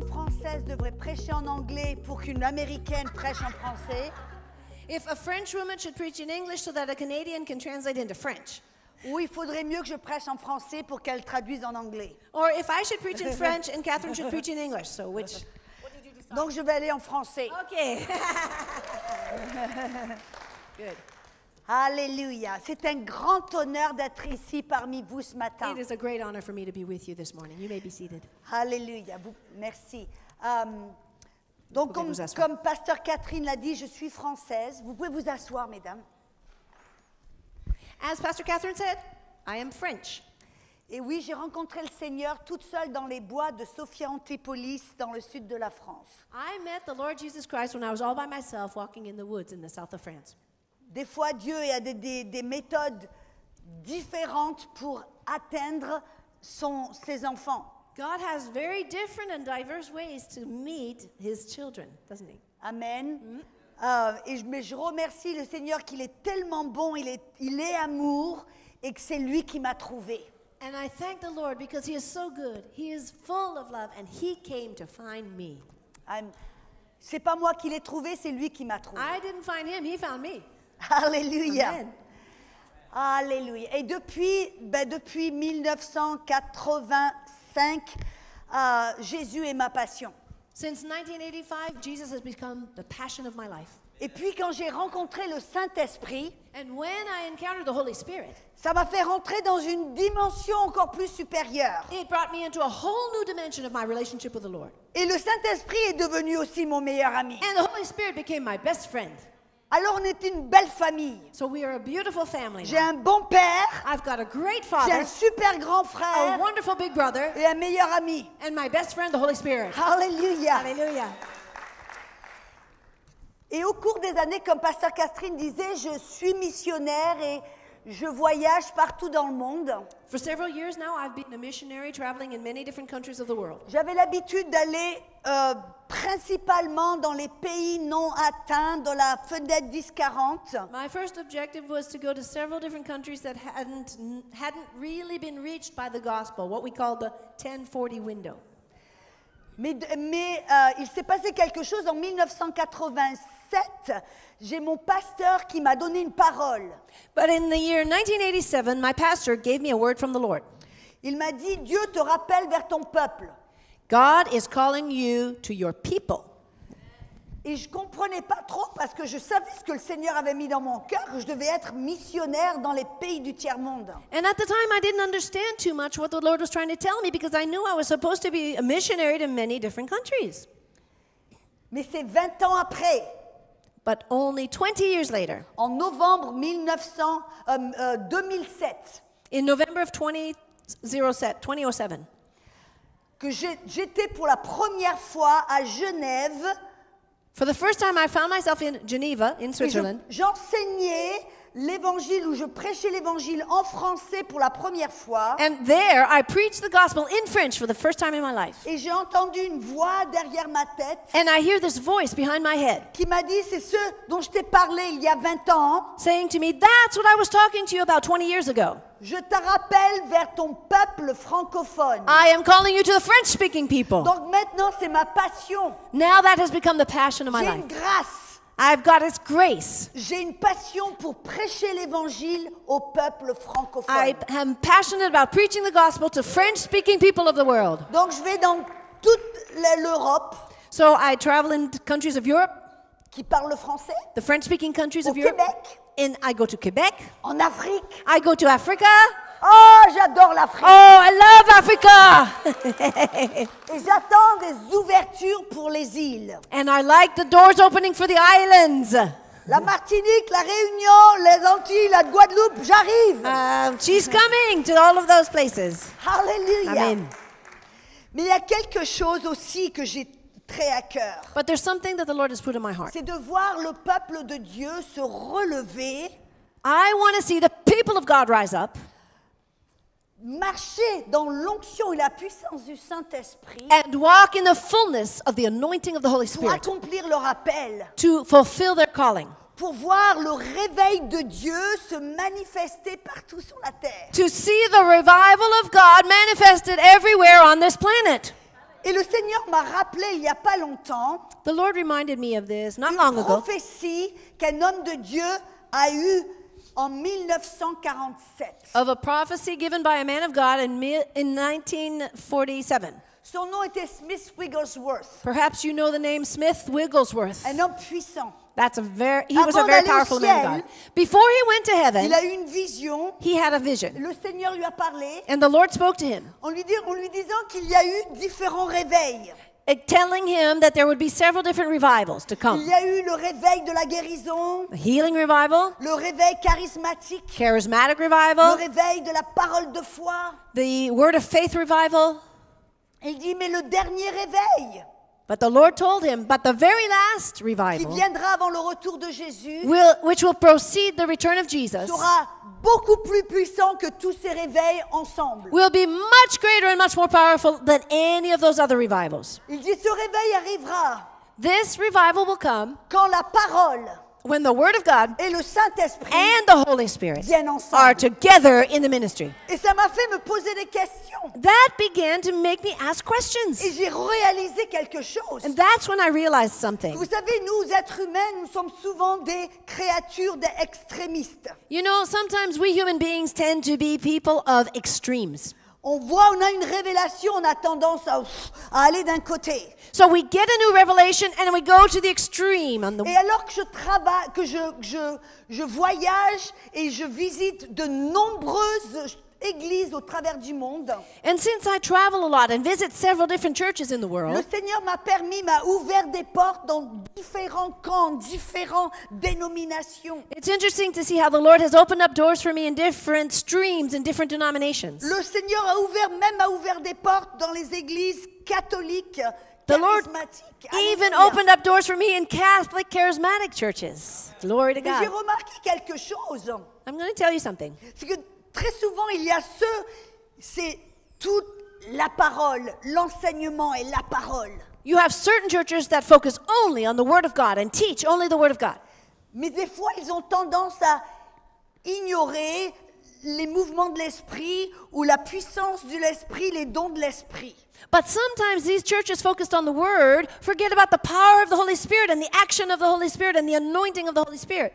femme française devrait prêcher en anglais pour qu'une américaine prêche en français, If a French woman should preach in English so that a Canadian can translate into French, ou il faudrait mieux que je prêche en français pour qu'elle traduise en anglay. or if I should preach in French and Catherine should preach in English, so which? Donc je vais aller en français. Okay. Good. Alléluia. C'est un grand honneur d'être ici parmi vous ce matin. It is a great honor for me to be with you this morning. You may be seated. Alléluia. Vous- merci. Euh, donc, pouvez comme, vous asseoir. comme Pasteur Catherine l'a dit, je suis française. Vous pouvez vous asseoir, mesdames. As Pastor Catherine said, I am French. Et oui, j'ai rencontré le Seigneur toute seule dans les bois de Sophia Antipolis, dans le sud de la France. I met the Lord Jesus Christ when I was all by myself walking in the woods in the south of France. Des fois, Dieu a des, des- des méthodes différentes pour atteindre son- ses enfants. God has very different and diverse ways to meet his children, doesn't he? Amen. Euh, et je, mais je remercie le Seigneur qu'il est tellement bon, il est, il est amour et que c'est lui qui m'a trouvé. And I thank the Lord because he is so good. He is full of love and he came to find me. I'm- C'est pas moi qui l'ai trouvé, c'est lui qui m'a trouvé. I didn't find him, he found me. Alléluia. Amen. Alléluia. Et depuis, ben, depuis 1985, euh, Jésus est ma passion. Since 1985, Jesus has become the passion of my life. Et puis quand j'ai rencontré le Saint-Esprit, And when I encountered the Holy Spirit, ça m'a fait rentrer dans une dimension encore plus supérieure. it brought me into a whole new dimension of my relationship with the Lord. Et le Saint-Esprit est devenu aussi mon meilleur ami. And the Holy Spirit became my best friend. Alors on est une belle famille. So we are a beautiful family. J'ai un bon père, I've got a great j'ai father, un super grand a frère wonderful big brother, et un meilleur ami. and my best friend, the Holy Spirit. Alléluia. Hallelujah. Et au cours des années, comme Pasteur Catherine disait, je suis missionnaire et je voyage partout dans le monde. For several years now, I've been a missionary traveling in many different countries of the world. J'avais l'habitude d'aller euh, principalement dans les pays non atteints, dans la fenêtre 10-40. My first objective was to go to several different countries that hadn't, hadn't really been reached by the gospel, what we call the 1040 window. Mais, mais, euh, il s'est passé quelque chose en 1987. J'ai mon pasteur qui m'a donné une parole. But in the year 1987, my pastor gave me a word from the Lord. Il m'a dit, Dieu te rappelle vers ton peuple. God is calling you to your people. Et je comprenais pas trop parce que je savais ce que le Seigneur avait mis dans mon cœur, que je devais être missionnaire dans les pays du tiers-monde. And at the time, I didn't understand too much what the Lord was trying to tell me because I knew I was supposed to be a missionary to many different countries. Mais c'est 20 ans après, But only 20 years later, en novembre 1900, euh, euh, 2007, in November of 2007, 2007, que j'étais pour la première fois à Genève. For the first time, I found myself in Geneva, in Switzerland. j'enseignais l'évangile ou je prêchais l'évangile en français pour la première fois. And there, I preached the gospel in French for the first time in my life. Et j'ai entendu une voix derrière ma tête And I hear this voice behind my head qui m'a dit, c'est ce dont je t'ai parlé il y a 20 ans. saying to me, That's what I was talking to you about 20 years ago. Je te rappelle vers ton peuple francophone. I am calling you to the French speaking people. Donc maintenant, c'est ma passion. Now that has become the passion of my J'ai life. une grâce. I've got His grace. J'ai une passion pour prêcher l'évangile au peuple francophone. I am passionate about preaching the gospel to French speaking people of the world. Donc je vais dans toute l'Europe So I travel in countries of Europe, qui parle le français, the French speaking countries au of Europe. Québec, And I go to Quebec. en Afrique. I go to Africa. Oh, j'adore l'Afrique. Oh, I love Africa. Et j'attends des ouvertures pour les îles. and I like the doors opening for the islands. La Martinique, la Réunion, les Antilles, la Guadeloupe, j'arrive. Uh, she's coming to all of those places. Alléluia. Amen. Mais il y a quelque chose aussi que j'ai très à cœur. But there's something that the Lord has put in my heart. C'est de voir le peuple de Dieu se relever, I want to see the people of God rise up marcher dans l'onction et la puissance du Saint-Esprit and walk in the fullness of the anointing of the Holy pour Spirit accomplir leur appel, to fulfill their calling, pour voir le réveil de Dieu se manifester partout sur la terre. to see the revival of God manifested everywhere on this planet. Et le Seigneur m'a rappelé il n'y a pas longtemps The Lord reminded me of this not une long ago. prophétie qu'un homme de Dieu a eue en 1947. of a prophecy given by a man of God in, in 1947. Son nom était Smith Wigglesworth, Perhaps you know the name Smith Wigglesworth. un homme puissant. That's a very he was a very powerful man of God. Before he went to Il heaven, a eu une vision, he had a vision. le Seigneur lui a parlé And the Lord spoke to him, en lui, dit- en lui disant qu'il y a eu différents réveils. Eh, telling him that there would be several different revivals to come. Il y a eu le réveil de la guérison, A healing revival, le réveil charismatique, charismatic revival. le réveil de la parole de foi. the word of faith revival. Il dit, mais le dernier réveil, But the Lord told him, but the very last revival, qui viendra avant le retour de Jésus, will, which will proceed the return of Jesus, sera beaucoup plus puissant que tous ces réveils ensemble. will be much greater and much more powerful than any of those other revivals. Il dit, ce réveil arrivera This revival will come quand la parole when the Word of God et le Saint-Esprit and the Holy Spirit are together in the ministry. Et ça m'a fait me poser des questions. That began to make me ask Et questions. j'ai réalisé quelque chose. And that's when I realized something. Vous savez, nous, êtres humains, nous sommes souvent des créatures des extrémistes. You know, sometimes we human beings tend to be people of extremes. On voit, on a une révélation, on a tendance à, à aller d'un côté. So we get a new revelation and we go to the extreme on the Et alors que je travaille, que je, je, je voyage et je visite de nombreuses églises au travers du monde, And since I travel a lot and visit several different churches in the le world, Seigneur m'a permis, m'a ouvert des portes dans différents camps, différentes dénominations. it's interesting to see how the Lord has opened up doors for me in different streams and different denominations. Le Seigneur a ouvert, même a ouvert des portes dans les églises catholiques, The Lord charismatiques. even Alléluia. opened up doors for me in Catholic charismatic churches. Glory to Mais j'ai God. remarqué quelque chose. I'm going to tell you something. C'est que très souvent, il y a ceux, c'est toute la parole, l'enseignement et la parole. You have certain churches that focus only on the Word of God and teach only the Word of God. Mais des fois, ils ont tendance à ignorer les mouvements de l'esprit ou la puissance de l'esprit, les dons de l'esprit. But sometimes these churches focused on the Word forget about the power of the Holy Spirit and the action of the Holy Spirit and the anointing of the Holy Spirit.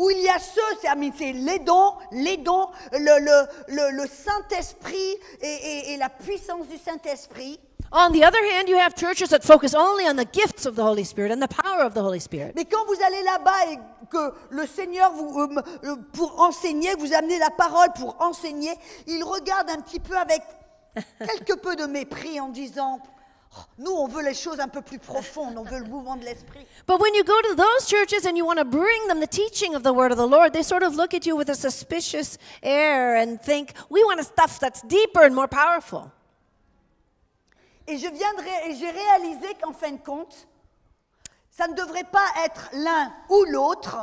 Où il y a ceux, c'est ah, c'est les dons, les dons, le, le, le, le Saint-Esprit et, et- et la puissance du Saint-Esprit. On the other hand, you have churches that focus only on the gifts of the Holy Spirit and the power of the Holy Spirit. Mais quand vous allez là-bas et que le Seigneur, vous, euh, euh, pour enseigner, vous amenez la parole pour enseigner, il regarde un petit peu avec quelque peu de mépris en disant, Oh, nous on veut les choses un peu plus profondes, on veut le mouvement de l'esprit. But when you go to those churches and you want to bring them the teaching of the word of the Lord, they sort of look at you with a suspicious air and think, we want a stuff that's deeper and more powerful. Et je ré- et j'ai réalisé qu'en fin de compte, ça ne devrait pas être l'un ou l'autre,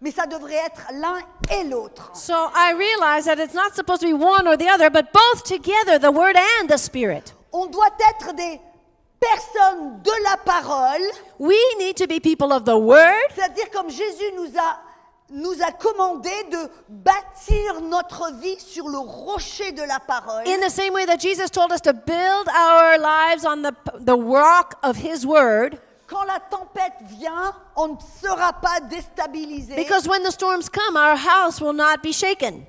mais ça devrait être l'un et l'autre. So I realize that it's not supposed to be one or the other, but both together, the word and the spirit. On doit être des personnes de la parole, We need to be people of the word, c'est-à-dire comme Jésus nous a nous a commandé de bâtir notre vie sur le rocher de la parole. in the same way that Jesus told us to build our lives on the, the rock of his word. Quand la tempête vient, on ne sera pas déstabilisé. Because when the storms come, our house will not be shaken.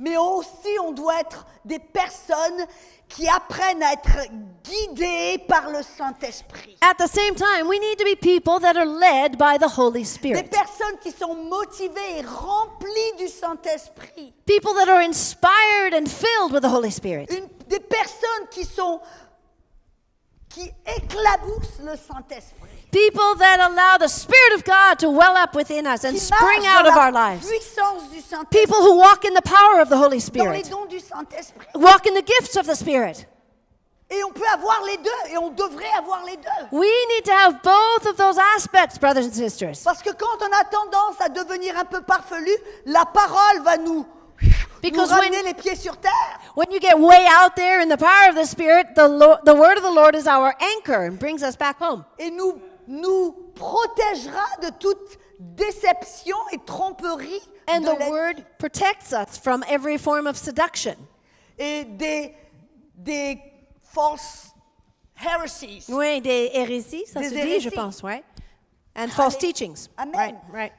Mais aussi, on doit être des personnes qui apprennent à être guidées par le Saint-Esprit. At the same time, we need to be people that are led by the Holy Des Spirit. personnes qui sont motivées et remplies du Saint-Esprit. People that are inspired and filled with the Holy Spirit. Une- des personnes qui sont qui éclaboussent le Saint-Esprit. People that allow the Spirit of God to well up within us and spring out of our lives. puissance du Saint-Esprit. People who walk in the power of the Holy Spirit, dons du Saint-Esprit. walk in the gifts of the Spirit. Et on peut avoir les deux, et on devrait avoir les deux. We need to have both of those aspects, brothers and sisters. Parce que quand on a tendance à devenir un peu farfelu, la parole va nous, nous Because ramener when, les pieds sur terre. when you get way out there in the power of the Spirit, the, Lord, the word of the Lord is our anchor and brings us back home. Et nous, nous protégera de toute déception et tromperie And the word protects us from every form of seduction et des, des fausses heresies. Oui, des hérésies, ça Des se dit, je hérésies. pense, ouais. And false Amen. teachings. Amen. Right, right.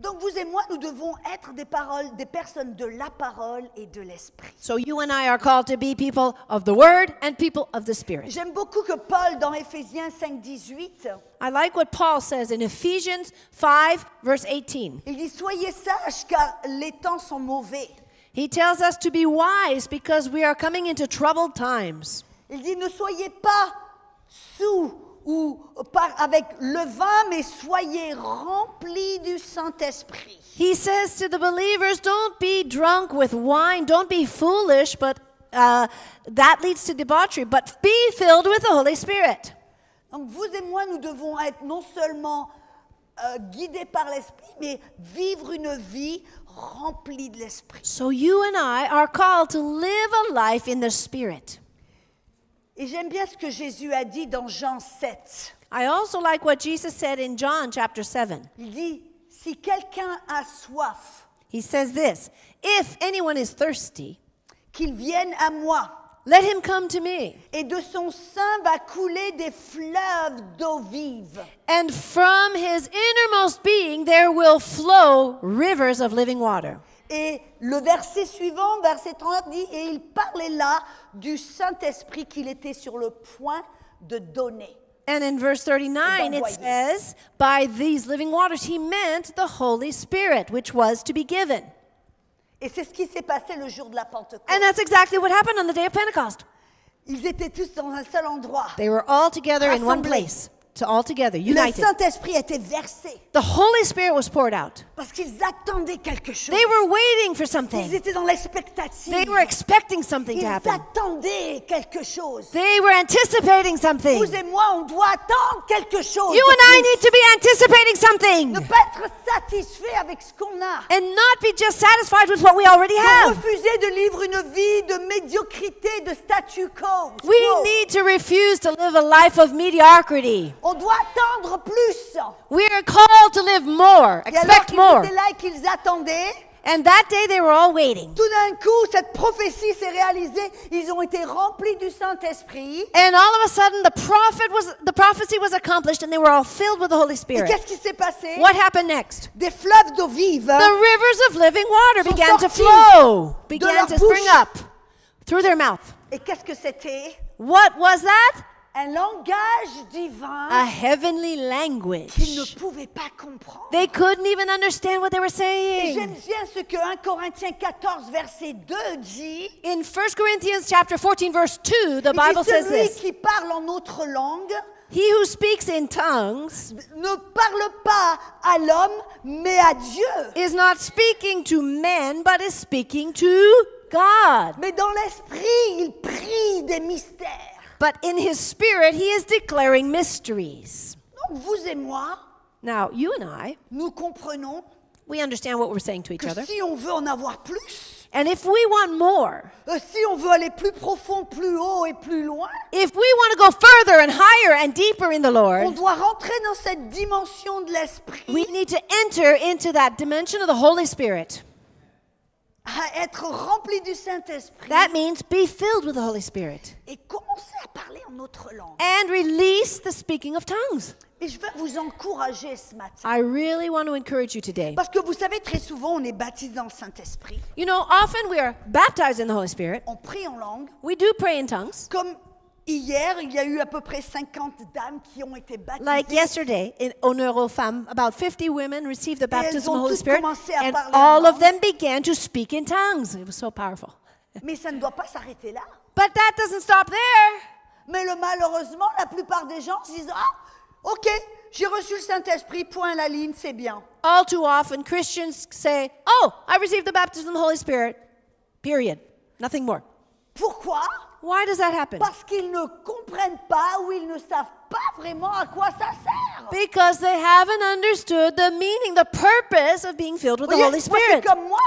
Donc vous et moi, nous devons être des paroles, des personnes de la parole et de l'esprit. So you and I are called to be people of the word and people of the spirit. J'aime beaucoup que Paul, dans Éphésiens 5, 18, I like what Paul says in Ephesians 5, verse 18. il dit Soyez sages car les temps sont mauvais. He tells us to be wise because we are coming into troubled times. Il dit Ne soyez pas sous ou par, avec le vin, mais soyez remplis du Saint-Esprit. He says to the believers, don't be drunk with wine, don't be foolish, but uh, that leads to debauchery, but be filled with the Holy Spirit. Donc vous et moi, nous devons être non seulement euh, guidés par l'Esprit, mais vivre une vie remplie de l'Esprit. So you and I are called to live a life in the Spirit. Et j'aime bien ce que Jésus a dit dans Jean 7. I also like what Jesus said in John chapter 7. Il dit, si quelqu'un a soif, He says this If anyone is thirsty, qu'il vienne à moi, let him come to me, et de son sein va couler des fleuves d'eau vive. and from his innermost being there will flow rivers of living water. Et le verset suivant, verset 39, dit, et il parlait là du Saint-Esprit qu'il était sur le point de donner. And in verse 39, it says, By these living waters, he meant the Holy Spirit, which was to be given. Et c'est ce qui s'est passé le jour de la Pentecôte. And that's exactly what happened on the day of Pentecost. Ils étaient tous dans un seul endroit. They were all together in one Rassemblés. place, to all together, Le. Saint-Esprit était versé The Holy Spirit was poured out. parce qu'ils attendaient quelque chose. They were waiting for Ils something. étaient dans l'expectative. They were expecting something Ils to happen. attendaient quelque chose. They were anticipating something. Vous et moi, on doit attendre quelque chose. You and I need to be anticipating something Ne pas être satisfait avec ce qu'on a. and not be just satisfied with what we already have. refuser de vivre une vie de médiocrité, de statu quo. We need to refuse to live a life of mediocrity. On doit attendre plus. We are called to live more, expect more. là qu'ils attendaient, And that day they were all waiting. tout d'un coup, cette prophétie s'est réalisée. Ils ont été remplis du Saint-Esprit. And all of a sudden the prophet was the prophecy was accomplished and they were all filled with the Holy Et Spirit. qu'est-ce qui s'est passé What happened next? Des fleuves d'eau vive The rivers of living water began to flow, began to spring up through their mouth. Et qu'est-ce que c'était What was that? Un langage divin A heavenly qu'ils ne language. pouvaient pas comprendre. They couldn't even understand what they were j'aime saying. bien ce que 1 Corinthiens 14, verset 2 dit. In 1 Corinthians chapter 14 verse 2, the Bible dit, says celui this. qui parle en autre langue He who speaks in tongues ne parle pas à l'homme, mais à Dieu. is not speaking to men, but is speaking to God. Mais dans l'esprit, il prie des mystères. But in his spirit, he is declaring mysteries. Donc vous et moi, Now, you and I, nous comprenons we understand what we're saying to each other. si on veut en avoir plus, And if we want more, euh, si on veut aller plus profond, plus haut et plus loin, if we want to go further and higher and deeper in the on Lord, doit rentrer dans cette dimension de l'esprit, we need to enter into that dimension of the Holy Spirit. À être rempli du Saint-Esprit That means be filled with the Holy Spirit et commencer à parler en autre langue. and release the speaking of tongues. Et je veux vous encourager ce matin. I really want to encourage you today. Parce que vous savez, très souvent, on est baptisé dans le Saint-Esprit. You know, often we are baptized in the Holy Spirit. On prie en langue. We do pray in tongues. Comme hier, il y a eu à peu près 50 dames qui ont été baptisées. Like yesterday in Honoro Femme, about 50 women received the baptism of the Holy Spirit, commencé à and parler all of them began to speak in tongues. It was so powerful. Mais ça ne doit pas s'arrêter là. But that doesn't stop there. Mais le, malheureusement, la plupart des gens se disent Ah, ok, j'ai reçu le Saint-Esprit, point la ligne, c'est bien. All too often, Christians say, Oh, I received the baptism of the Holy Spirit. Period. Nothing more. Pourquoi? Why does that happen? Parce qu'ils ne comprennent pas ou ils ne savent pas vraiment à quoi ça sert. Because they haven't understood the meaning, the purpose of being filled with the Holy Spirit. comme moi.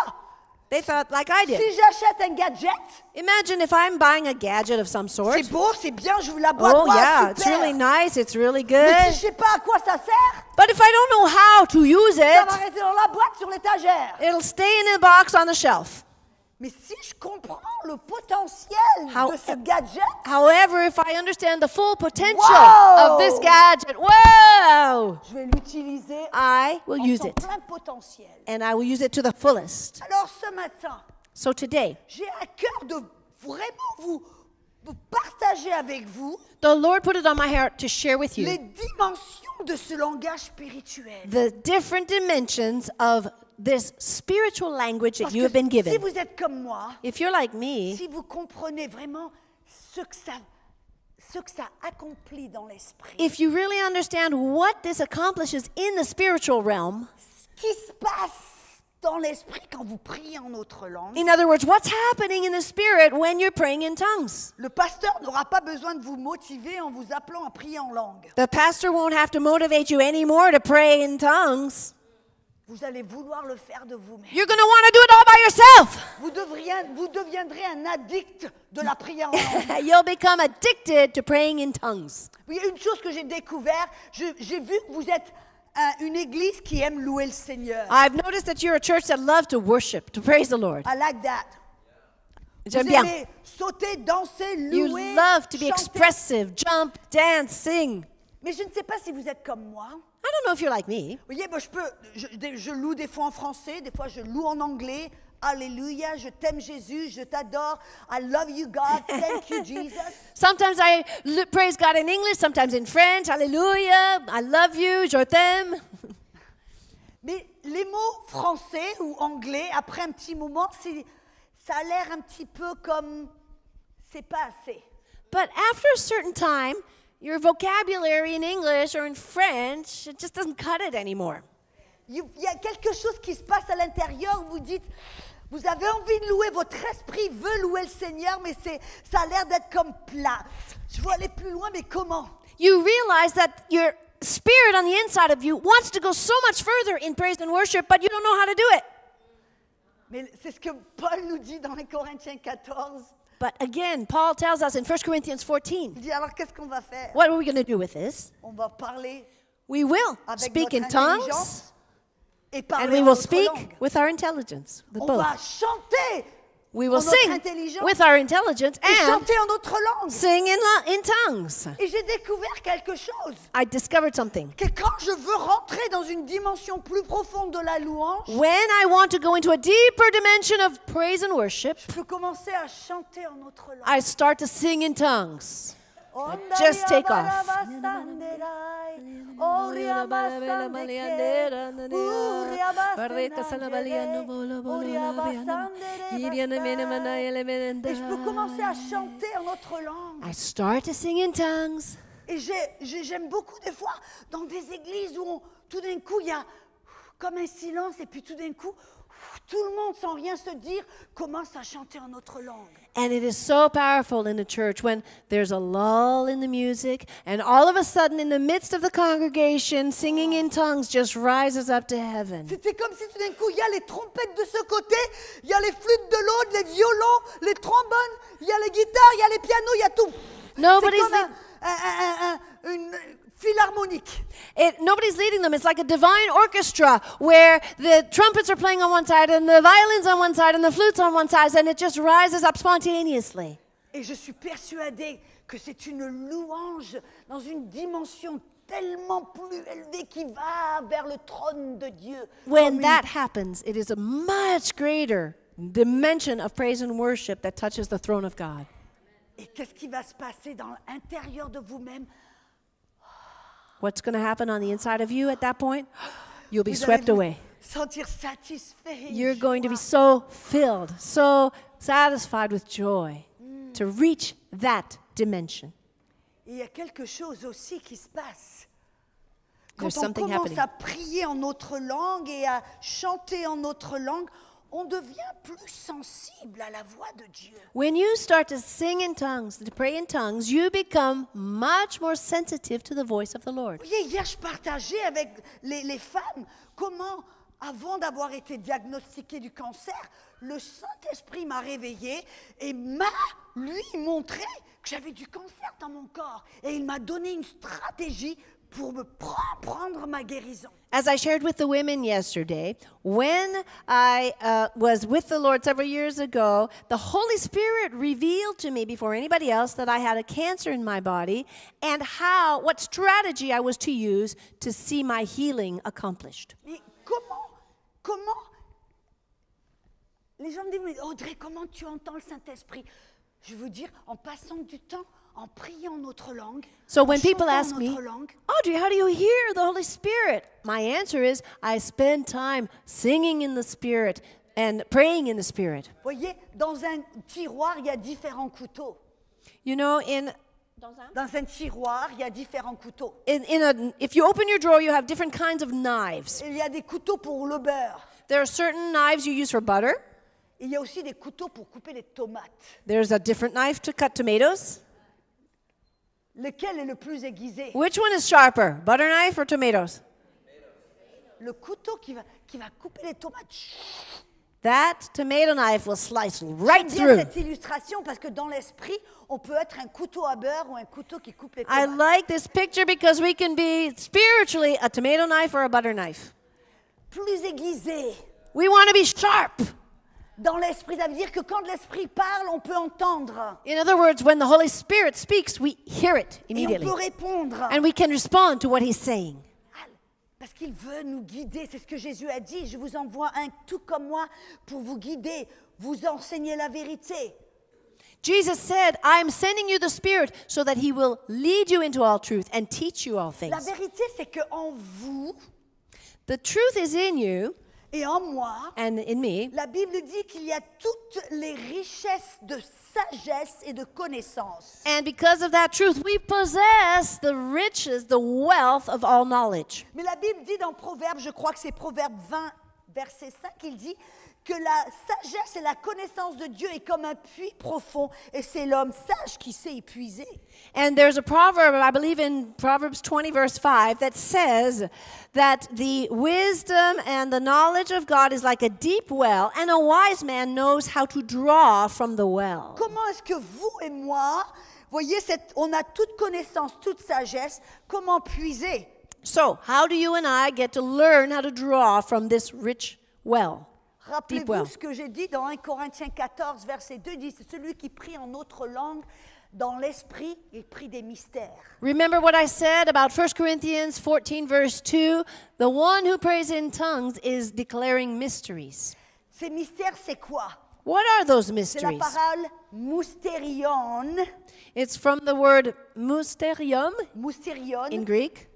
They thought like I did. Si j'achète un gadget, Imagine if I'm buying a gadget of some sort. c'est beau, c'est bien, j'ouvre la boîte, Oh wow, yeah, it's really nice, it's really Mais si je good. sais pas à quoi ça sert, But if I don't know how to use ça va it, rester dans la boîte sur l'étagère. it'll stay in a box on the shelf. Mais si je comprends le potentiel How- de ce gadget, However, if I understand the full potential Wow! of this gadget, whoa, je vais l'utiliser I will en use son it plein potentiel. and I will use it to the fullest. Alors ce matin, So today, j'ai à cœur de vraiment vous, partager avec vous the Lord put it on my heart to share with les you dimensions de ce langage spirituel. the different dimensions of this spiritual language that Parce you have been si given. vous êtes comme moi, If you're like me, si vous comprenez vraiment ce que ça, ce que ça accomplit dans l'esprit, if you really understand what this accomplishes in the spiritual realm, ce qui se passe dans l'esprit quand vous priez en autre langue, in other words, what's happening in the spirit when you're praying in tongues. le pasteur n'aura pas besoin de vous motiver en vous appelant à prier en langue. The pastor won't have to motivate you anymore to pray in tongues. Vous allez vouloir le faire de vous-même. You're going to want to do it all by yourself. Vous, devriez- vous deviendrez un addict de la prière en langue. You'll become addicted to praying in tongues. A une chose que j'ai découvert, j'ai vu que vous êtes un- une église qui aime louer le Seigneur. I've noticed that you're a church that loves to worship, to praise the Lord. I like that. J'aime bien. sauter, danser, You louer, love to be chanter. expressive, jump, dance, sing. Mais je ne sais pas si vous êtes comme moi. I don't know if you're like me. Vous voyez, moi, je peux, je, je loue des fois en français, des fois je loue en anglais. Alléluia, je t'aime Jésus, je t'adore. I love you God, thank you Jesus. Sometimes I praise God in English, sometimes in French. Hallelujah. I love you. Je t'aime. Mais les mots français ou anglais, après un petit moment, ça a l'air un petit peu comme c'est pas assez. But after a certain time, your vocabulary in English or in French, it just doesn't cut it anymore. Il y a quelque chose qui se passe à l'intérieur, vous dites, vous avez envie de louer, votre esprit veut louer le Seigneur, mais c'est, ça a l'air d'être comme plat. Je veux aller plus loin, mais comment You realize that your spirit on the inside of you wants to go so much further in praise and worship, but you don't know how to do it. Mais c'est ce que Paul nous dit dans les Corinthiens 14. But again, Paul tells us in 1 Corinthians 14, Il dit alors qu'est-ce qu'on va faire what are we going to do with this? On va parler We will speak in tongues et and we will speak langue. with our intelligence. The On both. va chanter We will sing with our intelligence and sing in, in tongues. Et découvert quelque chose. I discovered something. Que quand je veux rentrer dans une dimension plus profonde de la louange, When I want to go into a deeper dimension of praise and worship, je peux commencer à chanter en notre langue. I start to sing in tongues. Just take off. Et je peux commencer à chanter en notre langue. I start to sing in tongues. Et j'ai- j'ai- j'aime beaucoup des fois dans des églises où on- tout d'un coup il y a comme un silence et puis tout d'un coup tout le monde sans rien se dire commence à chanter en notre langue. And it is so powerful in the church when there's a lull in the music, and all of a sudden, in the midst of the congregation, singing in tongues just rises up to heaven. C'était comme si tout d'un coup il y a les trompettes de ce côté, il y a les flûtes de l'autre, les violons, les trombones, il y a les guitares, il y a les pianos, il y a tout. C'est Nobody's comme un- lead- un- un- un- une philharmonique. It, nobody's leading them. It's like a divine orchestra where the trumpets are playing on one side and the violins on one side and the flutes on one side, and it just rises up spontaneously. Et je suis persuadée que c'est une louange dans une dimension tellement plus élevée qui va vers le trône de Dieu. When that happens, it is a much greater dimension of praise and worship that touches the throne of God. Et qu'est-ce qui va se passer dans l'intérieur de vous-même What's going to happen on the inside of you at that point? You'll be swept vous away. You're going to be so filled, so satisfied with joy to reach that dimension. Il y a quelque chose aussi qui se passe. There's Quand on something commence happening. à prier en notre langue et à chanter en notre langue, on devient plus sensible à la voix de Dieu. When you start to sing in tongues, to pray in tongues, you become much more sensitive to the voice of the Lord. Vous voyez, hier, je partageais avec les, les femmes comment, avant d'avoir été diagnostiquée du cancer, le Saint-Esprit m'a réveillée et m'a, lui, montré que j'avais du cancer dans mon corps. Et il m'a donné une stratégie pour me prendre ma guérison. As I shared with the women yesterday, when I uh, was with the Lord several years ago, the Holy Spirit revealed to me before anybody else that I had a cancer in my body and how, what strategy I was to use to see my healing accomplished. Mais comment, comment Les gens me disent, Audrey, comment tu entends le Saint-Esprit Je veux dire, en passant du temps, en priant notre langue, So en when people ask me, langue, Audrey, how do you hear the Holy Spirit? My answer is, I spend time singing in the Spirit and praying in the Spirit. voyez, dans un tiroir, il y a différents couteaux. You know, in Dans un tiroir, il y a différents couteaux. in, in a, if you open your drawer, you have different kinds of knives. Il y a des couteaux pour le beurre. There are certain knives you use for butter. Il y a aussi des couteaux pour couper les tomates. There's a different knife to cut tomatoes. Lequel est le plus aiguisé Which one is sharper, butter knife or tomatoes? Le couteau qui va, qui va couper les tomates. That tomato knife will slice right through. cette illustration parce que dans l'esprit, on peut être un couteau à beurre ou un couteau qui coupe les I tomates. like this picture because we can be spiritually a tomato knife or a butter knife. Plus aiguisé. We want to be sharp. Dans l'esprit, ça veut dire que quand l'esprit parle, on peut entendre. In other words, when the Holy Spirit speaks, we hear it Et on immediately. peut répondre. And we can respond to what he's saying. Parce qu'il veut nous guider. C'est ce que Jésus a dit. Je vous envoie un tout comme moi pour vous guider, vous enseigner la vérité. Jesus said, I am sending you the Spirit so that he will lead you into all truth and teach you all La things. vérité, c'est que en vous The truth is in you et en moi, and in me. la Bible dit qu'il y a toutes les richesses de sagesse et de connaissance. And because of that truth, we possess the riches, the wealth of all knowledge. Mais la Bible dit dans Proverbe, je crois que c'est Proverbe 20, verset 5, il dit que la sagesse et la connaissance de Dieu est comme un puits profond et c'est l'homme sage qui sait épuiser. And there's a proverb, I believe in Proverbs 20, verse 5, that says that the wisdom and the knowledge of God is like a deep well, and a wise man knows how to draw from the well. Comment est-ce que vous et moi, voyez, cette, on a toute connaissance, toute sagesse, comment puiser So, how do you and I get to learn how to draw from this rich well? Rappelez-vous ce que j'ai dit dans 1 Corinthiens 14, verset 2, dit, c'est celui qui prie en autre langue dans l'esprit, il prie des mystères. Remember what I said about 1 Corinthians 14, verse 2? The one who prays in tongues is declaring mysteries. Ces mystères, c'est quoi? What are those C'est la mysteries? parole moustérion, It's from the word mysterium moustérion, in Greek.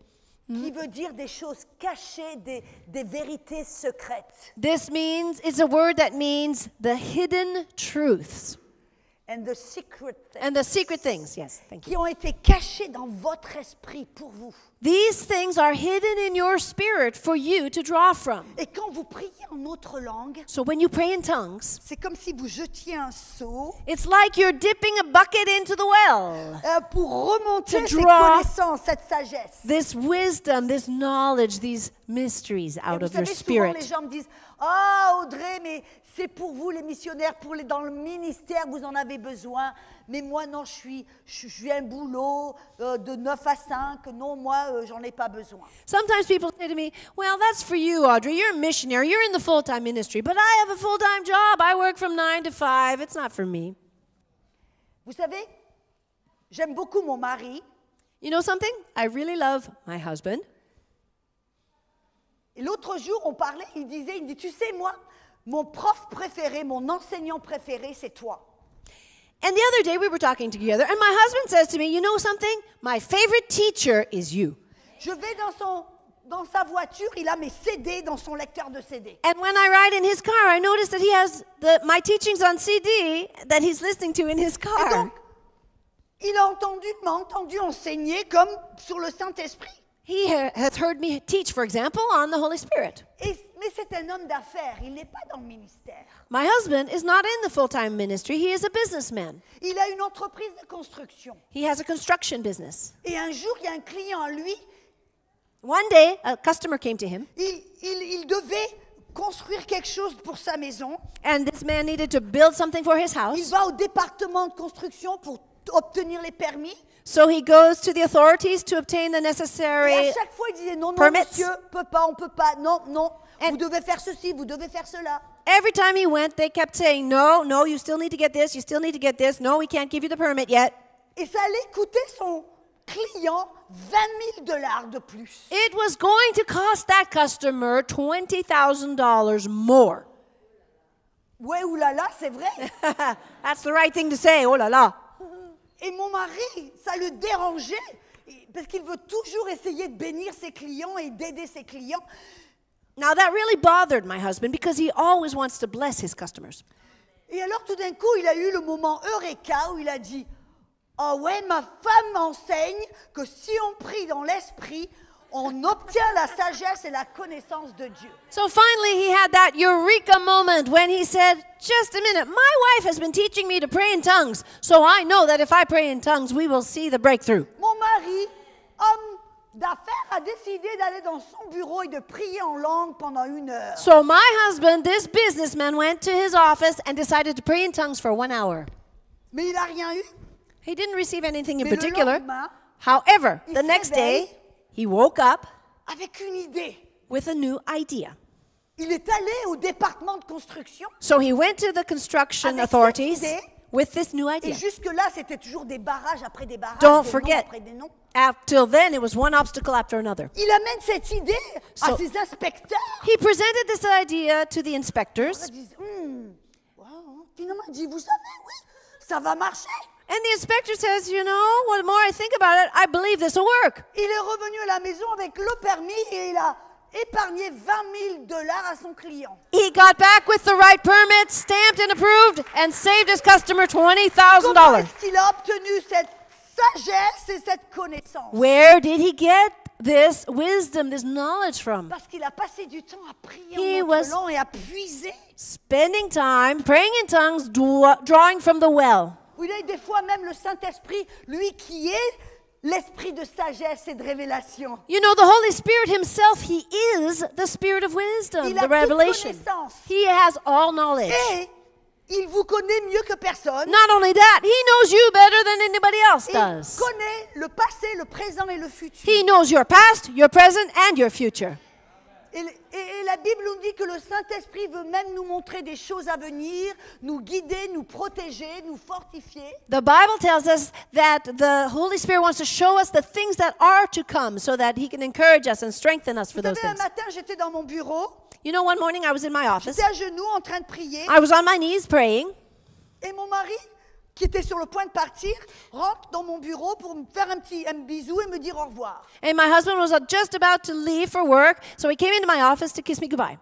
Qui veut dire des choses cachées, des, des vérités secrètes. This means, it's a word that means the hidden truths And the secret things and the secret things. Yes, thank you. qui ont été dans votre esprit pour vous. These things are hidden in your spirit for you to draw from. Et quand vous priez en autre langue, So when you pray in tongues, c'est comme si vous jetiez un seau it's like you're dipping a bucket into the well. euh, pour remonter To ces draw- cette sagesse. This wisdom, this knowledge, these mysteries out vous of your savez, les spirit. gens me disent Ah, Audrey, mais c'est pour vous les missionnaires, pour les, dans le ministère, vous en avez besoin. Mais moi, non, je suis, je suis un boulot euh, de 9 à 5. Non, moi, euh, j'en ai pas besoin. Sometimes people say to me, Well, that's for you, Audrey. You're a missionary. You're in the full time ministry. But I have a full time job. I work from nine to five. It's not for me. Vous savez, j'aime beaucoup mon mari. You know something? I really love my husband. Et l'autre jour, on parlait, il disait, il dit, tu sais, moi, mon prof préféré, mon enseignant préféré, c'est toi. And the other day we were talking together, and my husband says to me, You know something? My favorite teacher is you. Je vais dans, son, dans sa voiture, il a mes CD dans son lecteur de CD. And when I ride in his car, I notice that he has the, my teachings on CD that he's listening to in his Et car. donc, il a entendu, m'a entendu enseigner comme sur le Saint-Esprit. He ha- has heard me teach, for example, on the Holy Spirit. Et- mais c'est un homme d'affaires, il n'est pas dans le ministère. My husband is not in the full time ministry, he is a businessman. Il a une entreprise de construction. He has a construction business. Et un jour, il y a un client à lui, One day, a customer came to him, il, il- il devait construire quelque chose pour sa maison. and this man needed to build something for his house. Il va au département de construction pour obtenir les permis. So he goes to the authorities to obtain the Et necessary. à chaque fois, il disait non, non, permits. monsieur, peut pas, on peut pas, non, non, And- vous devez faire ceci, vous devez faire cela. Every time he went, they kept saying, No, no, you still need to get this, you still need to get this. No, we can't give you the permit yet. Et ça allait coûter son client 20 000 dollars de plus. It was going to cost that customer $20,000 more. Ouais, oulala, c'est vrai. That's the right thing to say. Oh la la. Et mon mari, ça le dérangeait, parce qu'il veut toujours essayer de bénir ses clients et d'aider ses clients. Now that really bothered my husband because he always wants to bless his customers. Et alors tout d'un coup, il a eu le moment Eureka où il a dit Ah ouais, ma femme m'enseigne que si on prie dans l'esprit, on obtient la sagesse et la connaissance de Dieu. So finally, he had that eureka moment when he said, Just a minute, my wife has been teaching me to pray in tongues, so I know that if I pray in tongues, we will see the breakthrough. Mon mari, homme d'affaires, a décidé d'aller dans son bureau et de prier en langue pendant une heure. So my husband, this businessman, went to his office and decided to pray in tongues for one hour. Mais il n'a rien eu. He didn't receive anything in Mais le particular. lendemain, However, il the next day, he woke up avec une idée. with a new idea. Il est allé au département de construction So he went to the construction Avec cette authorities idée. with this new et idea. jusque-là, c'était toujours des barrages après des barrages, Don't des forget. noms après des noms. Up till then, it was one obstacle after another. Il amène cette idée à So- ses inspecteurs. He presented this idea to the inspectors, Ils disent, Hmm, wow. Finalement, il dit, vous savez, oui, ça va marcher. And the inspector says, You know, well, the more I think about it, I believe this will work. Il est revenu à la maison avec le permis et il a épargné 20 000 dollars à son client. He got back with the right permit, stamped and approved, and saved his customer $20,000. est-ce qu'il a obtenu cette sagesse et cette connaissance Where did he get this wisdom, this knowledge from? Parce qu'il a passé du temps à prier He en was- langue et à puiser. Spending time praying in tongues, drawing from the well. Oui, là, des fois même le Saint-Esprit, lui qui est l'esprit de sagesse et de révélation. You know, the Holy Spirit Himself, He is the Spirit of wisdom, Il a the revelation. He has all knowledge. Et il vous connaît mieux que personne. Not only that, He knows you better than anybody else Il does. connaît le passé, le présent et le futur. He knows your past, your present, and your future. Et, et- et la Bible nous dit que le Saint-Esprit veut même nous montrer des choses à venir, nous guider, nous protéger, nous fortifier. The Bible tells us that the Holy Spirit wants to show us the things that are to come so that He can encourage us and strengthen us for Vous those savez, un things. matin, j'étais dans mon bureau, You know, one morning I was in my office. j'étais à genoux en train de prier, I was on my knees praying, et mon mari, qui était sur le point de partir, rentre dans mon bureau pour me faire un petit un bisou et me dire au revoir. and my husband was just about to leave for work, so he came into my office to kiss me goodbye.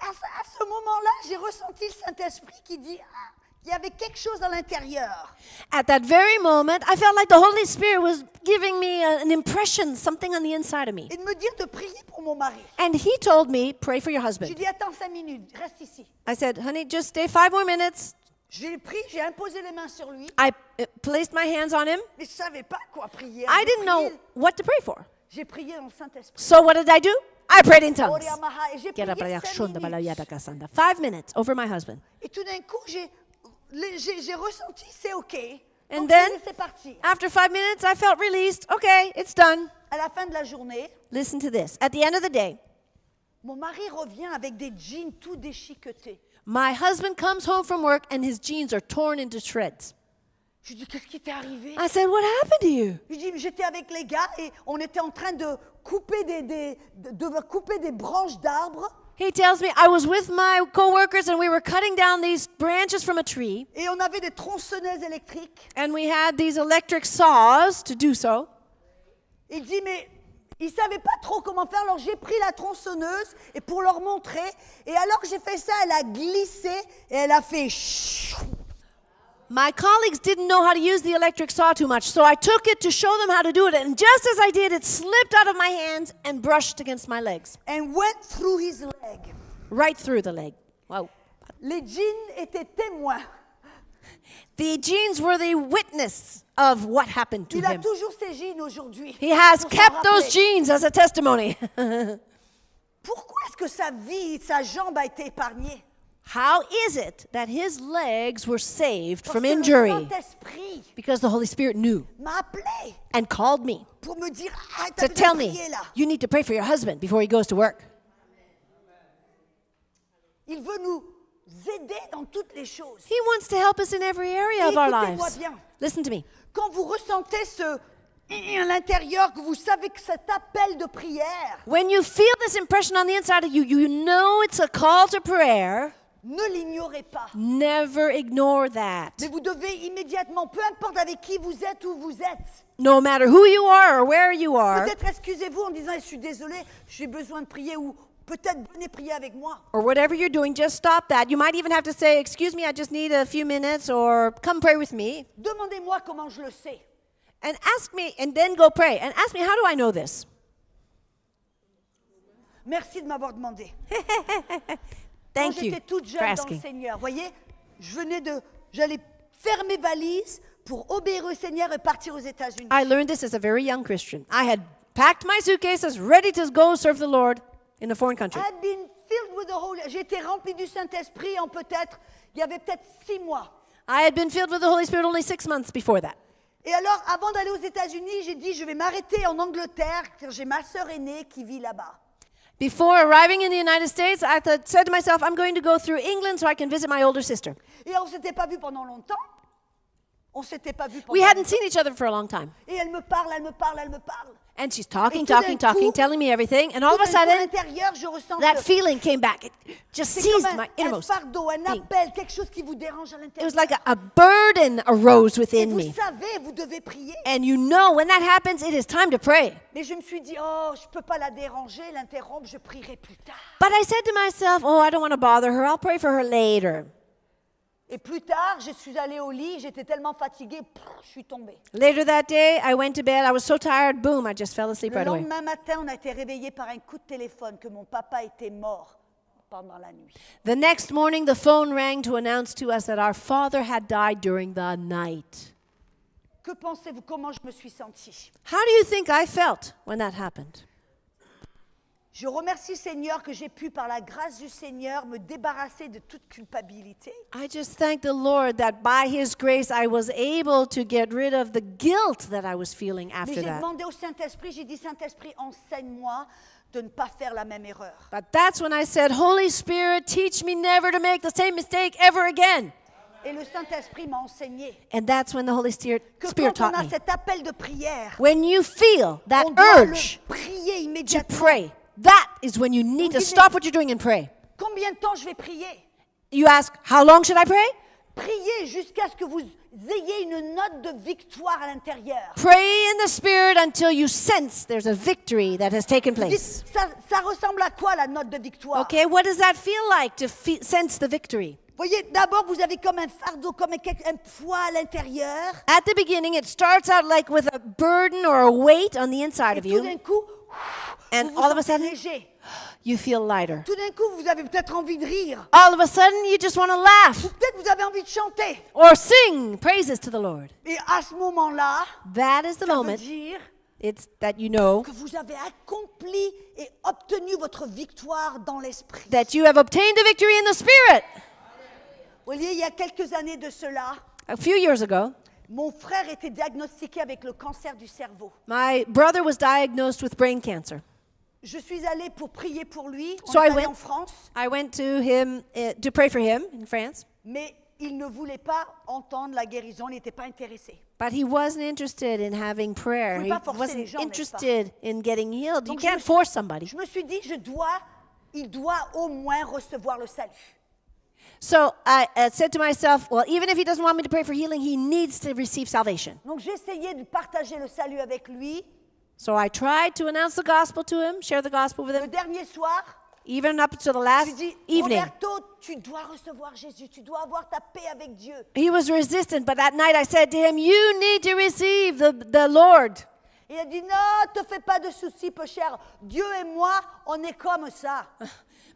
À, à ce moment-là, j'ai ressenti le Saint-Esprit qui dit ah, il y avait quelque chose à l'intérieur. At that very moment, I felt like the Holy Spirit was giving me an impression, something on the inside of me. Et de me dire de prier pour mon mari. And he told me, Pray for your husband. dit attends cinq minutes, reste ici. I said, Honey, just stay five more minutes. J'ai pris, j'ai imposé les mains sur lui, I uh, placed my hands on him. mais je savais pas quoi prier. I didn't know what to pray for. J'ai prié dans le Saint-Esprit. So what did I do? I prayed in tongues. J'ai prié cinq minutes. Five minutes over my husband. Et tout d'un coup, j'ai les- j'ai j'ai ressenti c'est OK. And then-. After five minutes, I felt released. Okay, it's done. À la fin de la journée, Listen to this. At the end of the day, mon mari revient avec des jeans tout déchiquetés. My husband comes home from work and his jeans are torn into shreds. Je lui dis qu'est-ce qui t'est arrivé I said, What happened to you? Je lui dis j'étais avec les gars et on était en train de couper des, des- de, de couper des branches d'arbres He tells me, I was with my coworkers and we were cutting down these branches from a tree, et on avait des tronçonneuses électriques. and we had these electric saws to do so. Il dit mais ils savaient pas trop comment faire, alors j'ai pris la tronçonneuse et pour leur montrer. Et alors que j'ai fait ça, elle a glissé et elle a fait. My colleagues didn't know how to use the electric saw too much, so I took it to show them how to do it, and just as I did, it slipped out of my hands and brushed against my legs, and went through his leg. right through the leg. Wow. Les jeans étaient témoins. The jeans were the witness of what happened to Il a him. toujours jeans aujourd'hui. He has pour s'en kept those rappeler. jeans as a testimony. Pourquoi est-ce que sa vie, sa jambe a été épargnée How is it that his legs were saved Parce from que le injury? Saint-Esprit Because the Holy Spirit knew m'a appelé and called me pour me dire Ah, to besoin tell de me, prier là. you need to pray for your husband before he goes to work. Il veut nous aider dans toutes les choses. He wants to help us in every area of our Écoutez-moi lives. bien. Listen to me. Quand vous ressentez ce à l'intérieur, que vous savez que cet appel de prière, When you feel this impression on the inside of you, you know it's a call to prayer. ne l'ignorez pas. Never ignore that. Mais vous devez immédiatement, peu importe avec qui vous êtes ou vous êtes, No matter who you are or where you are, peut-être excusez-vous en disant Je suis désolé, j'ai besoin de prier ou peut-être venez prier avec moi. or whatever you're doing, just stop that. You might even have to say, Excuse me, I just need a few minutes, or come pray with me. Demandez-moi comment je le sais. And ask me, and then go pray. And ask me, How do I know this? Merci de m'avoir demandé. Thank Quand you j'étais toute jeune dans le. Seigneur, voyez, je venais de, j'allais faire mes valises pour obéir au Seigneur et partir aux États-Unis. I learned this as a very young Christian. I had packed my suitcases, ready to go serve the Lord in a foreign country. I'd been filled with the Holy. Été rempli du Saint-Esprit en peut-être, il y avait peut-être six mois. I had been filled with the Holy Spirit only six months before that. Et alors, avant d'aller aux États-Unis, j'ai dit, je vais m'arrêter en Angleterre, car j'ai ma sœur aînée qui vit là-bas. Before arriving in the United States, I thought, said to myself, I'm going to go through England so I can visit my older sister. Et on s'était pas vu pendant longtemps. On s'était pas vu pendant We hadn't longtemps. seen each other for a long time. Et elle me parle, elle me parle, elle me parle. And she's talking, talking, talking, coup- telling me everything. And all of a d'un coup, à sudden, that feeling came back. It just seized my un innermost. fardeau, un appel, chose qui vous à It was like a, a burden arose within vous me. savez, vous devez prier. And you know when that happens, it is time to pray. Mais je me suis dit, oh, je peux pas la déranger, l'interrompre, je prierai plus tard. But I said to myself, oh, I don't want to bother her. I'll pray for her later. Et plus tard, je suis allée au lit, j'étais tellement fatiguée, pff, je suis tombée. Later that day, I went to bed. I was so tired, boom, I just fell asleep Le right away. lendemain matin, on a été réveillés par un coup de téléphone que mon papa était mort pendant la nuit. The next morning, the phone rang to announce to us that our father had died during the night. Que pensez-vous comment je me suis sentie How do you think I felt when that happened? Je remercie Seigneur que j'ai pu, par la grâce du Seigneur, me débarrasser de toute culpabilité. I just thank the Lord that by His grace I was able to get rid of the guilt that I was feeling Mais after j'ai that. demandé au Saint-Esprit, j'ai dit Saint-Esprit, enseigne-moi de ne pas faire la même erreur. But that's when I said, Holy Spirit, teach me never to make the same mistake ever again. Et le Saint-Esprit m'a enseigné And that's when the Holy Spirit, que Spirit quand on taught a me. cet appel de prière, When you feel that on doit urge le prier to immédiatement. pray, that is when you need to stop what you're doing and pray. Combien de temps je vais prier You ask, How long should I pray? Priez jusqu'à ce que vous ayez une note de victoire à l'intérieur. Pray in the Spirit until you sense there's a victory that has taken place. ça, ça ressemble à quoi la note de victoire Okay, what does that feel like to fe- sense the victory? Voyez, d'abord vous avez comme un fardeau, comme un, un poids à l'intérieur. At the beginning, it starts out like with a burden or a weight on the inside Et of tout you, d'un coup, and all of a sudden, léger. you feel lighter. Tout d'un coup, vous avez peut-être envie de rire. All of a sudden, you just want to laugh Peut-être vous avez envie de chanter. or sing praises to the Lord. Et à ce moment-là, That is the ça veut moment. dire It's that you know que vous avez accompli et obtenu votre victoire dans l'esprit. that you have obtained the victory in the Spirit. Vous voyez, il y a quelques années de cela, A few years ago, mon frère était diagnostiqué avec le cancer du cerveau. my brother was diagnosed with brain cancer. Je suis allée pour prier pour lui. On So est I allé went- en France, I went to him uh, to pray for him in France, mais il ne voulait pas entendre la guérison, il n'était pas intéressé. but he wasn't interested in having prayer. He pas forcer les wasn't gens, n'est-ce pas? interested in getting healed. You Donc, je me can't suis- force somebody. Je me suis dit, je dois, il doit au moins recevoir le salut. So I uh, said to myself, well, even if he doesn't want me to pray for healing, he needs to receive salvation. Donc essayé de partager le salut avec lui. So I tried to announce the gospel to him, share the gospel with him. Le dernier soir, even up to the last dis, evening. Roberto, tu dois recevoir Jésus, tu dois avoir ta paix avec Dieu. He was resistant, but that night I said to him, You need to receive the, the Lord. Il a dit, non, te fais pas de soucis, peu cher. Dieu et moi, on est comme ça.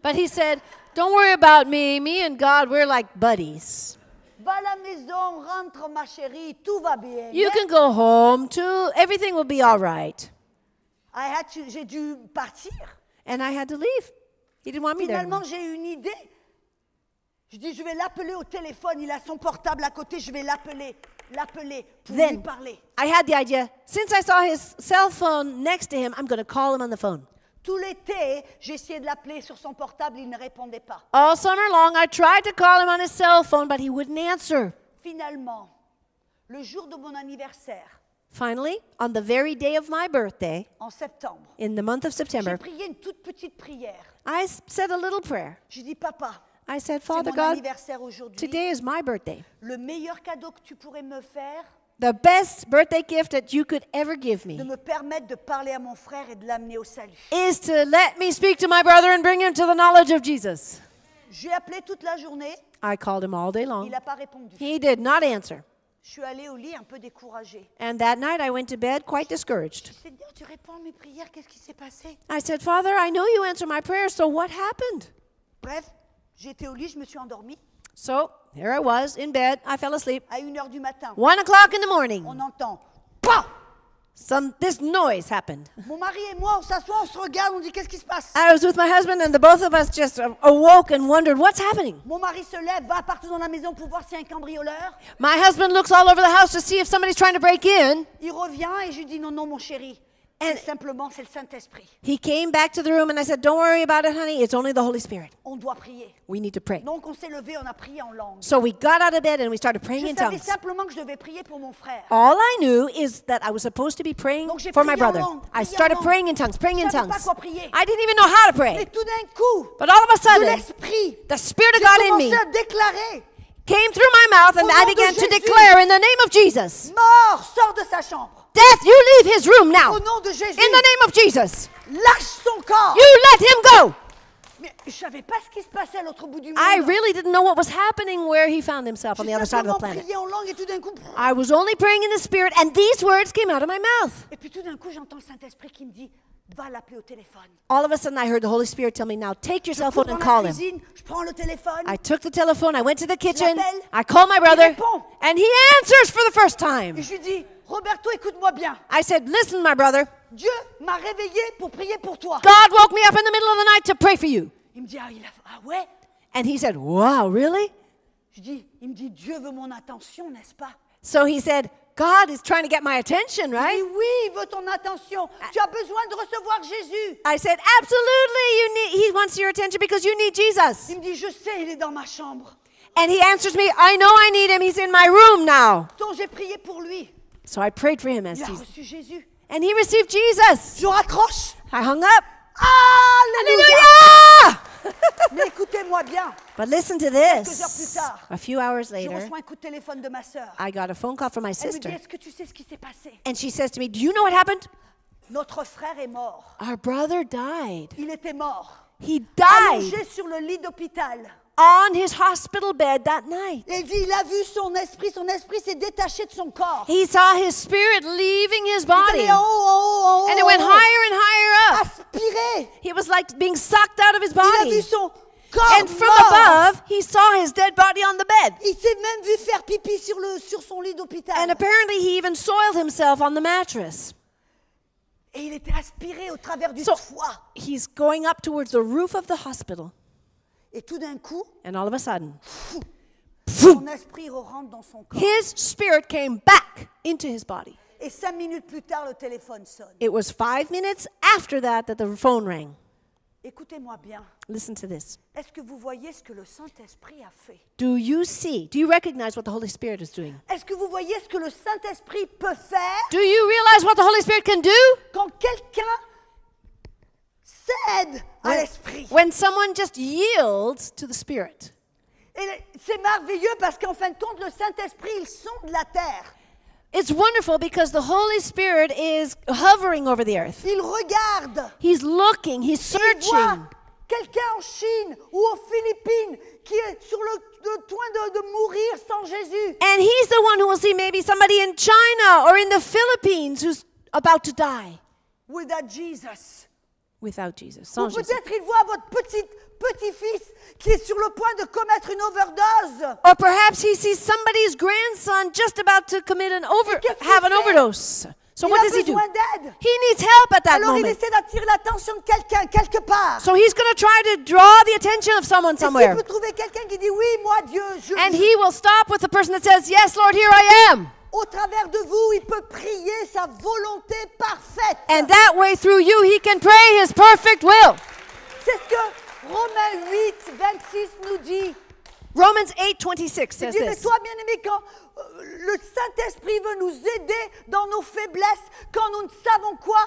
But he said, Don't worry about me. Me and God, we're like buddies. Va la maison, rentre ma chérie, tout va bien. You can go home too. Everything will be all right. I had to- J'ai dû partir. And I had to leave. He didn't want me there. Finalement, j'ai eu une idée. Je dis, je vais l'appeler au téléphone. Il a son portable à côté. Je vais l'appeler, l'appeler pour lui Then parler. I had the idea since I saw his cell phone next to him, I'm going to call him on the phone. Tout l'été, j'ai essayé de l'appeler sur son portable. Il ne répondait pas. All summer long, I tried to call him on his cell phone, but he wouldn't answer. Finalement, le jour de mon anniversaire, Finally, on the very day of my birthday, en septembre, in the month of j'ai September, prié une toute petite prière. I s- said a little prayer. J'ai dit, papa, I said, c'est Father mon God, anniversaire aujourd'hui. today is my birthday. Le meilleur cadeau que tu pourrais me faire, The best birthday gift that you could ever give de me me permettre de parler à mon frère et de l'amener au salut. is to let me speak to my brother and bring him to the knowledge of Jesus. J'ai appelé toute la journée. I called him all day Il long. n'a pas répondu. He did not answer. Je suis allée au lit un peu découragée. And that night I went to bed quite discouraged. Seigneur, tu réponds à mes prières, qu'est-ce qui s'est passé I said, Father, I know you answer my prayers, so what happened? Bref, j'étais au lit, je me suis endormie. So here I was in bed. I fell asleep. À 1h du matin, One o'clock in the morning, on entend some this noise happened. Mon mari et moi, on s'assoit, on se regarde, on dit qu'est-ce qui se passe I was with my husband, and the both of us just awoke and wondered what's happening. Mon mari se lève, va partout dans la maison pour voir s'il y a un cambrioleur. My husband looks all over the house to see if somebody's trying to break in. Il revient et je lui dis non, non, mon chéri. C'est simplement, c'est le Saint-Esprit. He came back to the room, and I said, Don't worry about it, honey. It's only the Holy Spirit. On doit prier. We need to pray. Donc on s'est levé, on a prié en langue. So we got out of bed and we started praying Je in savais tongues. simplement que je devais prier pour mon frère. All I knew is that I was supposed to be praying Donc for my brother. langue, I started praying in tongues, praying Je in savais pas tongues. quoi prier. I didn't even know how to Mais pray. tout d'un coup, But all of a sudden, the Spirit of God in me à déclarer came through my mouth and I began to declare in the name of Jesus Mort, sors de sa chambre. Death, you leave his room now. Au nom de Jésus, In the name of Jesus. lâche son corps. You let him go. Mais je savais pas ce qui se passait à l'autre bout du monde. I really didn't know what was happening where he found himself on the other side of the planet. en langue et tout coup, I was only praying in the Spirit and these words came out of my mouth. et puis tout d'un coup, j'entends le Saint-Esprit qui me dit, va l'appeler au téléphone. All of a sudden, I heard the Holy Spirit tell me, Now take your Je cell phone and call la him. je prends le téléphone. I took the telephone, I went to the kitchen. I called my brother, and he answers for the first Et time. je lui dis, Roberto, écoute-moi bien. I said, Listen, my brother, Dieu m'a réveillé pour prier pour toi. God woke me up in the middle of the night to pray for you. Il me dit, ah, il a... ah ouais And he said, Wow, really? Je dis, il me dit, Dieu veut mon attention, n'est-ce pas So he said, God is trying to get my attention, right? oui, il veut ton attention. Tu as besoin de recevoir Jésus. I said, Absolutely, you need, he wants your attention because you need Jesus. Il me dit, je sais, il est dans ma chambre. And he answers me, I know I need him, he's in my room now. Donc j'ai prié pour lui. So I prayed for him as Jesus. And he received Jesus. Je raccroche. I hung up. Hallelujah! Mais écoutez-moi bien. But listen to this. tard, A few hours later, reçois un coup de téléphone de ma sœur. I got a phone call from my Elle me dit, sister. que tu sais ce qui passé And she says to me, Do you know what happened? Notre frère est mort. Our brother died. Il était mort. He died Allongé sur le lit d'hôpital. On his hospital bed that night. Dit, il a vu son esprit. Son esprit s'est détaché de son corps. He saw his spirit leaving his body. allé en haut, en haut, en haut. And it went higher and higher up. Aspiré. He was like being sucked out of his Il a vu body. son corps And from mort. above, he saw his dead body on the bed. Il s'est même vu faire pipi sur, le, sur son lit d'hôpital. And apparently, he even soiled himself on the mattress. Et il était aspiré au travers du So toit. he's going up towards the roof of the hospital. Et tout d'un coup, And all of a sudden, son esprit rentre dans son corps. his spirit came back into his body. Et cinq minutes plus tard, le téléphone sonne. It was five minutes after that that the phone rang. Écoutez-moi bien. Listen to this. Est-ce que vous voyez ce que le Saint-Esprit a fait? Do you see? Do you recognize what the Holy Spirit is doing? Est-ce que vous voyez ce que le Saint-Esprit peut faire? Do you realize what the Holy Spirit can do? quand quelqu'un cède à l'Esprit When someone just yields to the Spirit. Et c'est merveilleux parce qu'en fin de compte, le Saint-Esprit, il sonde la terre. It's wonderful because the Holy Spirit is hovering over the earth. Il regarde. He's looking, he's searching. quelqu'un en Chine ou aux Philippines qui est sur le, le point de, de mourir sans Jésus. And he's the one who will see maybe somebody in China or in the Philippines who's about to die Without Jesus. Without Jesus. Sans peut-être il voit votre petit petit-fils qui est sur le point de commettre une overdose. Or perhaps he sees somebody's grandson just about to commit an over have an overdose. So il what does he do? He needs help at that Alors il moment. essaie d'attirer l'attention de quelqu'un, quelque part. So he's going to try to draw the attention of someone Et s'il somewhere. peut trouver quelqu'un qui dit oui, moi Dieu, je, And he will stop with the person that says, Yes, Lord, here I am. Au travers de vous, il peut prier sa volonté parfaite. And that way, through you, he can pray his perfect will. C'est ce que Romains 8, 26 nous dit. Romans 8 26 Il says dit, mais this. toi, bien-aimé, quand euh, le Saint-Esprit veut nous aider dans nos faiblesses, quand nous ne savons quoi,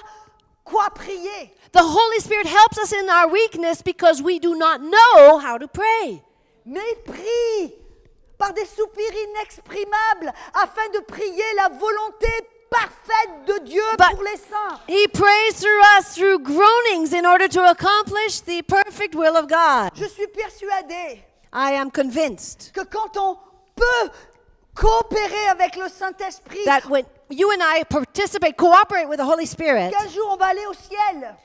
quoi prier. The Holy Spirit helps us in our weakness because we do not know how to pray. Mais il prie par des soupirs inexprimables afin de prier la volonté parfaite de Dieu But- pour les saints. He prays through us through groanings in order to accomplish the perfect will of God. Je suis persuadée I am convinced que quand on peut coopérer avec le Saint-Esprit, that when you and I participate, cooperate with the Holy Spirit, qu'un jour on va aller au ciel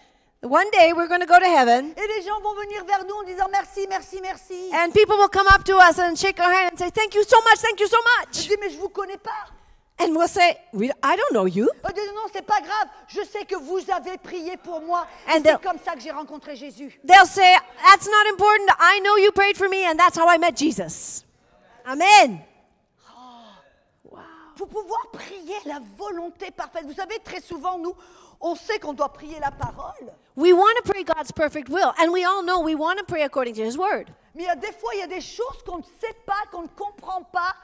one day we're going to go to heaven et les gens vont venir vers nous en disant merci, merci, merci. and people will come up to us and shake our hand and say, Thank you so much, thank you so Je much. dis mais je vous connais pas. And we'll say, we, I don't know you. Oh, Dit non, c'est pas grave. Je sais que vous avez prié pour moi. And C'est comme ça que j'ai rencontré Jésus. They'll say, That's not important. I know you prayed for me, and that's how I met Jesus. Amen. Pour pouvoir prier la volonté parfaite. Vous savez, très souvent, nous, on sait qu'on doit prier la parole. We want to pray God's perfect will, and we all know we want to pray according to His word. Mais il y a des fois, il y a des choses qu'on ne sait pas, qu'on ne comprend pas.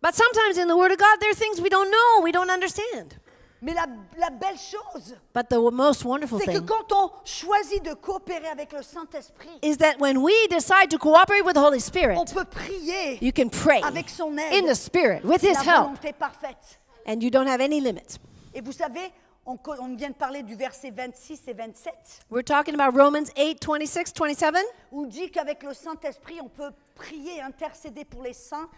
But sometimes in the Word of God, there are things we don't know, we don't understand. Mais la, la belle chose, But the most wonderful c'est que thing quand on choisit de coopérer avec le Saint-Esprit, is that when we decide to cooperate with the Holy on Spirit, peut prier you can pray avec son aide in the Spirit with His la help, volonté parfaite. and you don't have any limits. Et vous savez, on, on vient de parler du verset 26 et 27. We're talking about Romans 8 26, 27. où dit qu'avec le Saint-Esprit, on peut prier, intercéder pour les saints,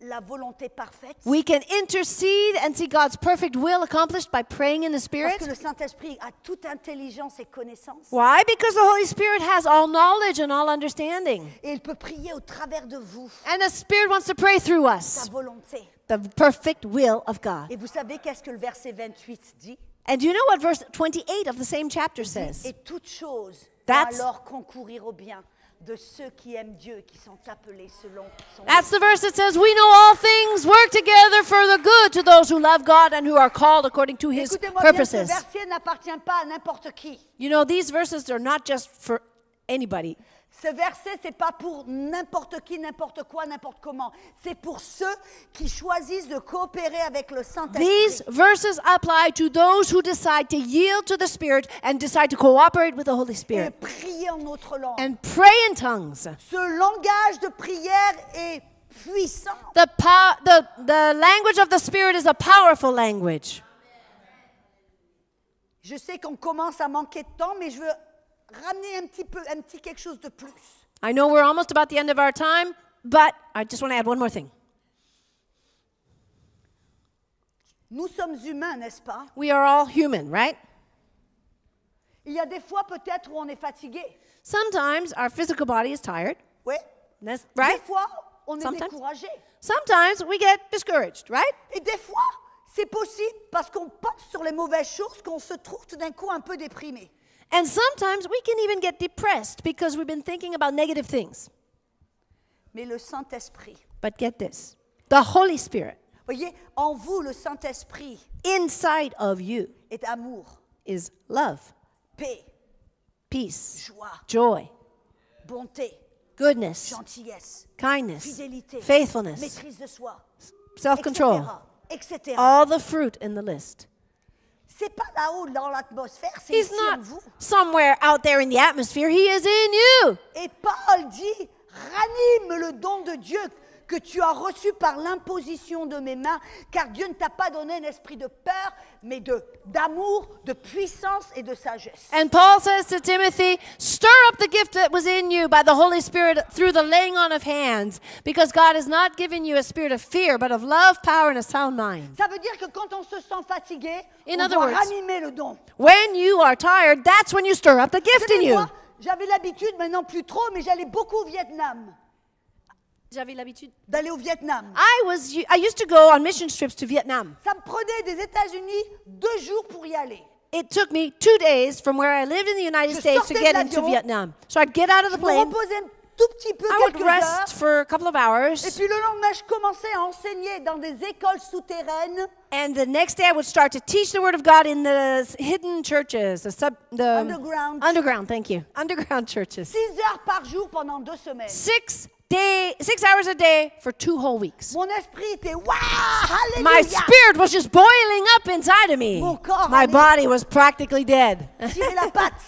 la volonté parfaite. We can intercede and see God's perfect will accomplished by praying in the Parce Spirit. que le Saint-Esprit a toute intelligence et connaissance. Why? Because the Holy Spirit has all knowledge and all understanding. Et il peut prier au travers de vous, And the Spirit wants to pray through sa us volonté. the perfect will of God. Et vous savez qu'est-ce que le verset 28 dit? And do you know what verse 28 of the same chapter says? Et toute chose That's- alors concourir au bien de ceux qui aiment Dieu qui sont appelés selon son That's the verse that says, We know all things work together for the good to those who love God and who are called according to his Écoutez-moi bien, ce purposes. verset n'appartient pas à n'importe qui. You know, these verses are not just for anybody. Ce verset, c'est pas pour n'importe qui, n'importe quoi, n'importe comment. C'est pour ceux qui choisissent de coopérer avec le Saint-Esprit. These verses apply to those who decide to yield to the Spirit and decide to cooperate with the Holy Et Spirit prier en notre langue. and pray in tongues. Ce langage de prière est puissant. The, the, the language of the Spirit is a powerful language. Je sais qu'on commence à manquer de temps, mais je veux ramener un petit peu, un petit quelque chose de plus. I know we're almost about the end of our time, but I just want to add one more thing. Nous sommes humains, n'est-ce pas We are all human, right? Il y a des fois peut-être où on est fatigué. Sometimes our physical body is tired, Oui. that's, Des fois, on est Sometimes. découragé. Sometimes we get discouraged, right? Et des fois, c'est possible parce qu'on pense sur les mauvaises choses qu'on se trouve tout d'un coup un peu déprimé. And sometimes we can even get depressed because we've been thinking about negative things. Mais le Saint-Esprit, But get this the Holy Spirit voyez, en vous, le Saint-Esprit inside of you est amour, is love, paix, peace, joie, joy, bonté, goodness, gentillesse, kindness, fidélité, faithfulness, maîtrise de soi, self control. etc. etc. All the fruit in the list. C'est pas là-haut dans l'atmosphère, c'est He's ici en not vous. somewhere out there in the atmosphere, He is in you. Et Paul dit, ranime le don de Dieu que tu as reçu par l'imposition de mes mains, car Dieu ne t'a pas donné un esprit de peur, mais de d'amour, de puissance et de sagesse. And Paul says to Timothy, stir up the gift that was in you by the Holy Spirit through the laying on of hands, because God has not given you a spirit of fear, but of love, power, and a sound mind. Ça veut dire que quand on se sent fatigué, In on other doit words, ranimer le don. When you are tired, that's when you stir up the gift in you. moi, J'avais l'habitude, maintenant plus trop, mais j'allais beaucoup au Vietnam. J'avais l'habitude. d'aller au Vietnam. I was I used to go on mission trips to Vietnam. Ça me prenait des États-Unis deux jours pour y aller. It took me two days from where I lived in the United Je States to get into. Vietnam. So I'd get out of the Je me plane. un tout petit peu I would quelques heures. rest for a couple of hours. Et puis le lendemain, je commençais à enseigner dans des écoles souterraines, And the next day, I would start to teach the Word of God in the hidden churches, the sub, the Underground. underground. Thank you, underground churches. six heures par jour pendant deux semaines. Six day, six hours a day for two whole weeks. Mon esprit était waouh, My spirit was just boiling up inside of me. Mon corps My allait- body was practically dead. Tirer la patte.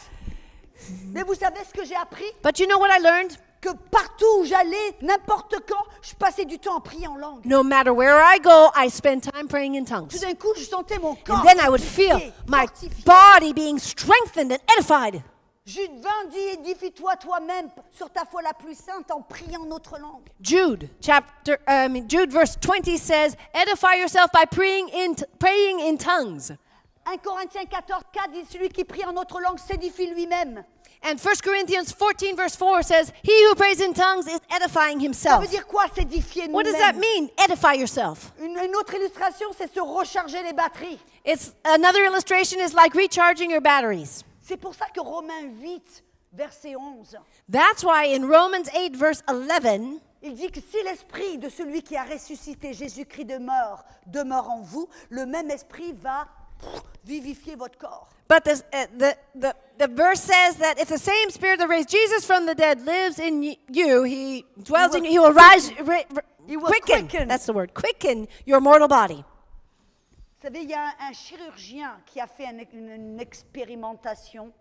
Mais vous savez ce que j'ai appris But you know what I learned? Que partout où j'allais, n'importe quand, je passais du temps en priant en langue. No matter where I go, I spend time praying in Tout tongues. d'un coup, je sentais mon corps And then I would feel fortifié, my fortifié. body being strengthened and edified. Jude 20 dit édifie-toi toi-même sur ta foi la plus sainte en priant notre langue. Jude chapter um, Jude verse 20 says, "Edify yourself by praying in praying in tongues." 1 Corinthiens 14, 4 dit celui qui prie en notre langue s'édifie lui-même. And 1 Corinthians 14 verse 4 says, "He who prays in tongues is edifying Ça himself." veut dire quoi s'édifier What does that mean? Edify yourself. une, une autre illustration, c'est se recharger les batteries. It's another illustration is like recharging your batteries. C'est pour ça que Romains 8, verset 11, That's why in Romans 8 verse 11, il dit que si l'esprit de celui qui a ressuscité Jésus-Christ demeure, demeure en vous, le même esprit va pff, vivifier votre corps. but this, uh, the, the, the verse says that if the same spirit that raised Jesus from the dead lives in y- you, he dwells in you, he will rise, ri- ri- He will quicken, quicken. that's the word, quicken your mortal body. Vous savez, il y a un, chirurgien qui a fait un- une, une expérimentation.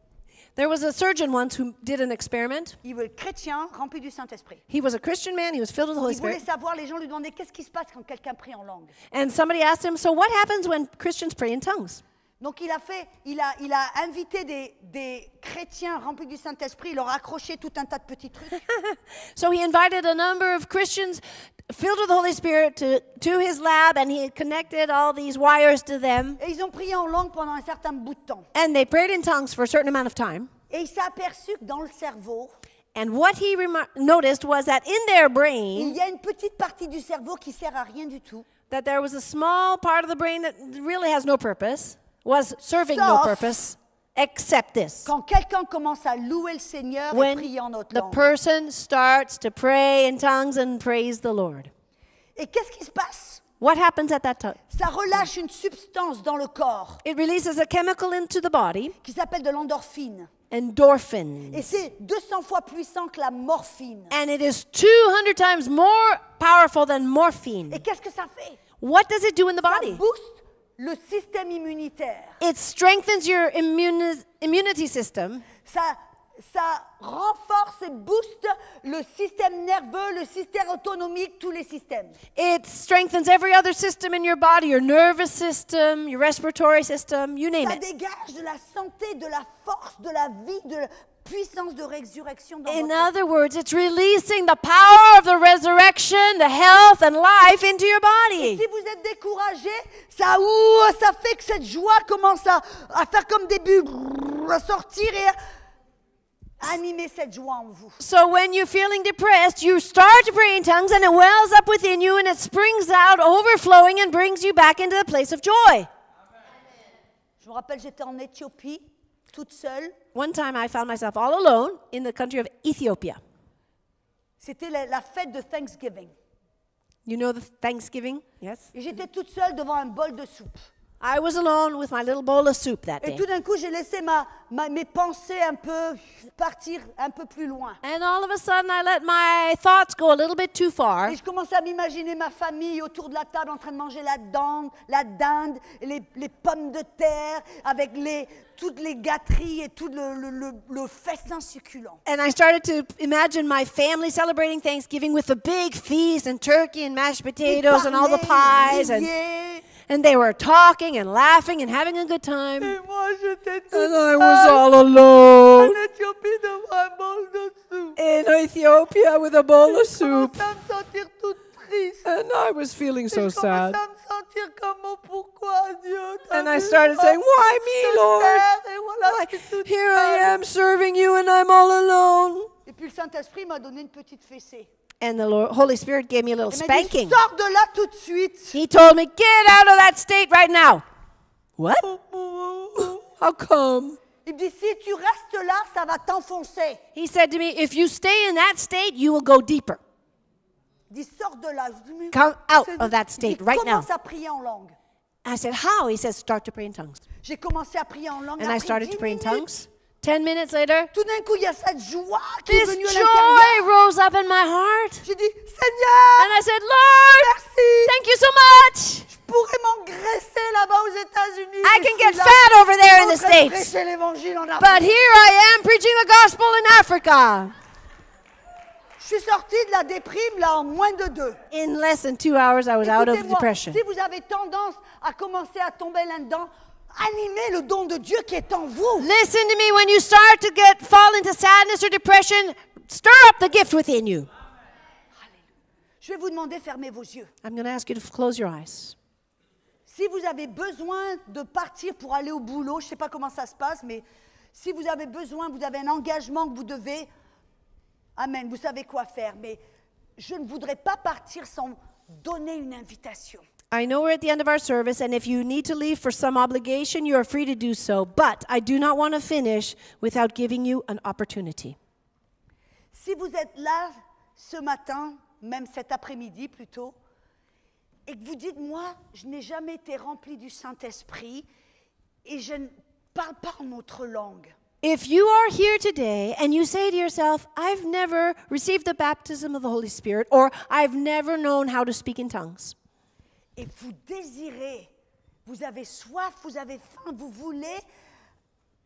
There was a surgeon once who did an experiment. Il est chrétien, rempli du Saint-Esprit. He was a Christian man, he was filled with the Holy Il voulait Spirit. savoir, les gens lui demandaient qu'est-ce qui se passe quand quelqu'un prie en langue? And somebody asked him, So what happens when Christians pray in tongues? Donc il a fait, il a, il a invité des, des chrétiens remplis du Saint-Esprit, il leur a accroché tout un tas de petits trucs. So he invited a number of Christians filled with the Holy Spirit to, to his lab, and he connected all these wires to them. Et ils ont prié en langue pendant un certain bout de temps. And they prayed in tongues for a certain amount of time. Et il s'est aperçu que dans le cerveau, And what he remar- noticed was that in their il brain, y a une petite partie du cerveau qui sert à rien du tout. that there was a small part of the brain that really has no purpose, was serving no purpose, except this. Quand quelqu'un commence à louer le Seigneur et When prier en the langue. person starts to pray in tongues and praise the Lord. Et qu'est-ce qui se passe What happens at that time? Ça relâche une substance dans le corps It releases a chemical into the body, qui s'appelle de l'endorphine. endorphins. Et c'est 200 fois puissant que la morphine. And it is 200 times more powerful than Et morphine. qu'est-ce que ça fait What does it do in the Ça body? booste le système immunitaire. It strengthens your immuni- immunity system. Ça, ça renforce et booste le système nerveux, le système autonomique, tous les systèmes. It strengthens every other system in your body, your nervous system, your respiratory system, you name Ça it. dégage de la santé, de la force, de la vie, de puissance de résurrection dans In votre other words, it's releasing the power of the resurrection, the health and life into your body. Si vous êtes découragé, ça, ouh, ça fait que cette joie commence à, à faire comme des bulles, à sortir et à animer cette joie en vous. So when you're feeling depressed, you start to pray in tongues and it wells up within you and it springs out, overflowing, and brings you back into the place of joy. Je me rappelle, j'étais en Éthiopie, toute seule. One time I found myself all alone in the country of Ethiopia. C'était la, la fête de Thanksgiving. You know the Thanksgiving? Yes. Et j'étais toute seule devant un bol de soupe. I was alone with my little bowl of soup that Et day. tout d'un coup, j'ai laissé ma, ma- mes pensées un peu partir un peu plus loin. And all of a sudden, I let my thoughts go a little bit too far. Et je commençais à m'imaginer ma famille autour de la table en train de manger la dinde, la dinde les, les pommes de terre avec les, toutes les gâteries et tout le, le, le- le festin succulent. And I started to imagine my family celebrating Thanksgiving with a big feast and turkey and mashed potatoes and all the pies. And. And they were talking and laughing and having a good time. Et moi, j'étais toute And I was all alone Éthiopie devant un bol de soupe. in Ethiopia with a bowl of soup. commençais à me sentir toute triste. And I was feeling so sad. à me sentir comme pourquoi Dieu t'as And I started saying, Why me, Lord? sers, Why? je suis toute Here I am serving you and I'm all alone. Et puis le Saint-Esprit m'a donné une petite fessée. And the Lord, Holy Spirit gave me a little Il m'a dit, spanking. sors de là tout de suite. He told me, Get out of that state right now. What? How come? Il me dit, si tu restes là, ça va t'enfoncer. He said to me, If you stay in that state, you will go deeper. Il dit, sors de là. Je dis, mais Come out c'est- of that Il state dit, right commence now. à prier en langue. I said, How? He says, Start to pray in tongues. J'ai commencé à prier en langue. And I Après started 10 to pray in minutes, tongues. Ten minutes later, Tout d'un coup, il y a cette joie qui est this venue à joy rose up in my heart. J'ai dit, Seigneur, And I said, Lord, merci. thank you so much. Je pourrais m'engraisser là-bas aux États-Unis. I can get fat over there in the States. But here I am preaching the gospel in Africa. Je suis sortie de la déprime là en moins de deux. In less than two hours, I was out of depression. si vous avez tendance à commencer à tomber là-dedans, animez le don de Dieu qui est en vous. Listen to me. When you start to get fall into sadness or depression, stir up the gift within you. Je vais vous demander, fermez vos yeux. I'm going to ask you to close your eyes. Si vous avez besoin de partir pour aller au boulot, je ne sais pas comment ça se passe, mais si vous avez besoin, vous avez un engagement que vous devez, Amen, vous savez quoi faire, mais je ne voudrais pas partir sans donner une invitation. I know we're at the end of our service, and if you need to leave for some obligation, you are free to do so. But I do not want to finish without giving you an opportunity. Si vous êtes là ce matin, même cet après-midi plutôt, et que vous dites, moi, je n'ai jamais été rempli du Saint-Esprit et je ne parle pas en autre langue. If you are here today and you say to yourself, I've never received the baptism of the Holy Spirit, or I've never known how to speak in tongues, et vous désirez, vous avez soif, vous avez faim, vous voulez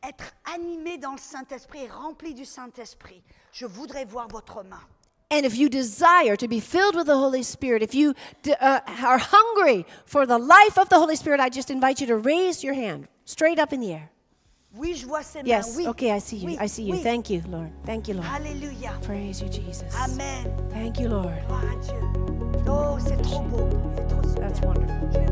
être animé dans le Saint-Esprit rempli du Saint-Esprit, je voudrais voir votre main. and if you desire to be filled with the Holy Spirit, if you uh, are hungry for the life of the Holy Spirit, I just invite you to raise your hand straight up in the air. Oui, je vois mains. Yes, oui. okay, I see you. Oui, I see you. oui. Thank you, Lord. Thank you, Lord. Alléluia. Praise you, Jesus. Amen. Thank you, Lord. Oh, c'est trop beau. C'est trop super. That's wonderful.